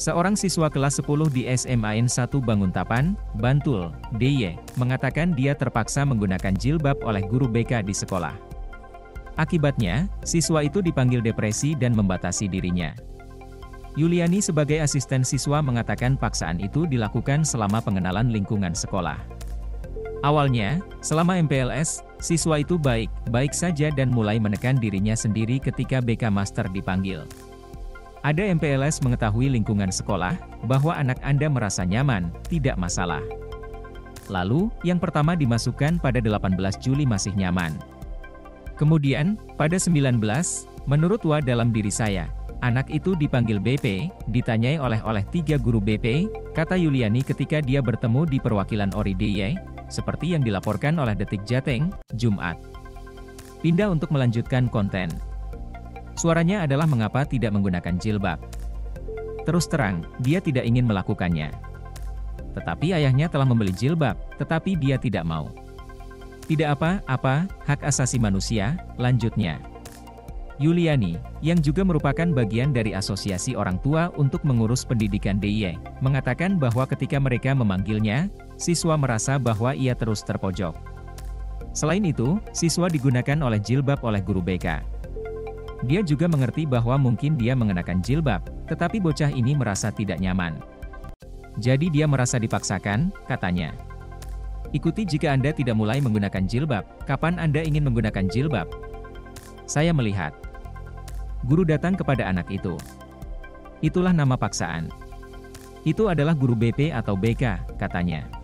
Seorang siswa kelas 10 di SMAN 1 Banguntapan, Bantul, DY, mengatakan dia terpaksa menggunakan jilbab oleh guru BK di sekolah. Akibatnya, siswa itu dipanggil depresi dan membatasi dirinya. Yuliani sebagai asisten siswa mengatakan paksaan itu dilakukan selama pengenalan lingkungan sekolah. Awalnya, selama MPLS, siswa itu baik-baik saja dan mulai menekan dirinya sendiri ketika BK Master dipanggil. Ada MPLS mengetahui lingkungan sekolah, bahwa anak Anda merasa nyaman, tidak masalah. Lalu, yang pertama dimasukkan pada 18 Juli masih nyaman. Kemudian, pada 19, menurut Wa dalam diri saya, anak itu dipanggil BP, ditanyai oleh oleh tiga guru BP, kata Yuliani ketika dia bertemu di perwakilan Ori DIY, seperti yang dilaporkan oleh Detik Jateng, Jumat. Pindah untuk melanjutkan konten. Suaranya adalah mengapa tidak menggunakan jilbab. Terus terang, dia tidak ingin melakukannya. Tetapi ayahnya telah membeli jilbab, tetapi dia tidak mau. Tidak apa-apa, hak asasi manusia, lanjutnya. Yuliani, yang juga merupakan bagian dari Asosiasi Orang Tua untuk Mengurus Pendidikan DIY, mengatakan bahwa ketika mereka memanggilnya, siswa merasa bahwa ia terus terpojok. Selain itu, siswa digunakan oleh jilbab oleh guru BK. Dia juga mengerti bahwa mungkin dia mengenakan jilbab, tetapi bocah ini merasa tidak nyaman. Jadi dia merasa dipaksakan, katanya. Ikuti jika Anda tidak mulai menggunakan jilbab, kapan Anda ingin menggunakan jilbab? Saya melihat. Guru datang kepada anak itu. Itulah nama paksaan. Itu adalah guru BP atau BK, katanya.